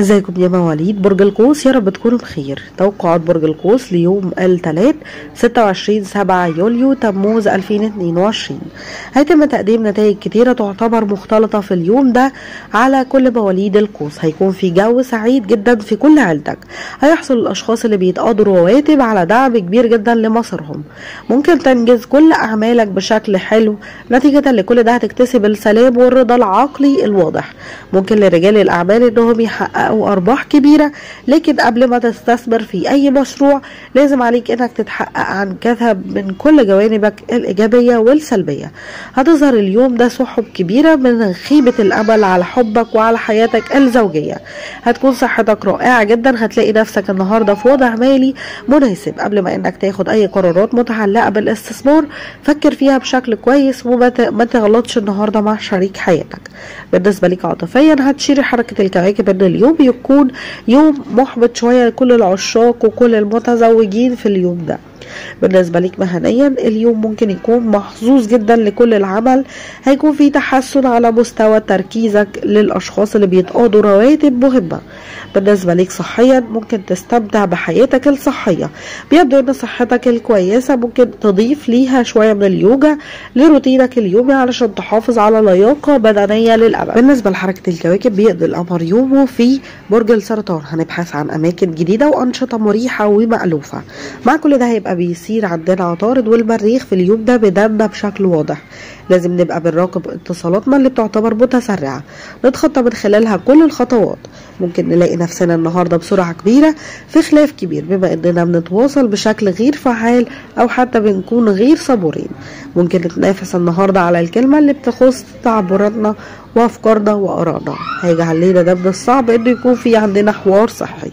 ازيكم يا مواليد برج القوس يا رب تكونوا بخير توقعات برج القوس ليوم الثلاث 26 7 يوليو تموز 2022 هيتم تقديم نتائج كتيرة تعتبر مختلطة في اليوم ده على كل مواليد القوس. هيكون في جو سعيد جدا في كل عيلتك. هيحصل الأشخاص اللي بيتقاضوا رواتب على دعم كبير جدا لمصيرهم. ممكن تنجز كل أعمالك بشكل حلو. نتيجة لكل ده هتكتسب السلام والرضا العقلي الواضح. ممكن لرجال الأعمال إنهم يحققوا أو أرباح كبيرة. لكن قبل ما تستثمر في أي مشروع لازم عليك إنك تتحقق عن كثب من كل جوانبك الإيجابية والسلبية. هتظهر اليوم ده سحب كبيرة من خيبة الأمل على حبك وعلى حياتك الزوجية. هتكون صحتك رائعة جدا. هتلاقي نفسك النهاردة في وضع مالي مناسب. قبل ما إنك تاخد أي قرارات متعلقة بالاستثمار فكر فيها بشكل كويس وما تغلطش النهاردة مع شريك حياتك. بالنسبة لك عاطفيا هتشيري حركة الكواكب إن اليوم يكون يوم محبط شوية لكل العشاق وكل المتزوجين في اليوم ده. بالنسبة لك مهنيا اليوم ممكن يكون محظوظ جدا لكل العمل. هيكون في تحسن على مستوى تركيزك للأشخاص اللي بيتقاضوا رواتب مهمة. بالنسبة لك صحيا ممكن تستمتع بحياتك الصحية. بيبدو إن صحتك الكويسة ممكن تضيف ليها شوية من اليوجا لروتينك اليومي علشان تحافظ على لياقة بدنية للأبد. بالنسبة لحركة الكواكب بيقضي القمر يومه في برج السرطان هنبحث عن أماكن جديدة وأنشطة مريحة ومألوفة. مع كل ده هيبقى بيصير عندنا عطارد والمريخ في اليوم ده بدنا بشكل واضح. لازم نبقى بنراقب اتصالاتنا اللي بتعتبر متسرعة. نتخطى من خلالها كل الخطوات. ممكن نلاقي نفسنا النهاردة بسرعة كبيرة في خلاف كبير بما إننا بنتواصل بشكل غير فعال أو حتى بنكون غير صبورين. ممكن نتنافس النهاردة على الكلمة اللي بتخص تعبراتنا وافكارنا وارائنا هيجعل لنا ده من الصعب إنه يكون في عندنا حوار صحي.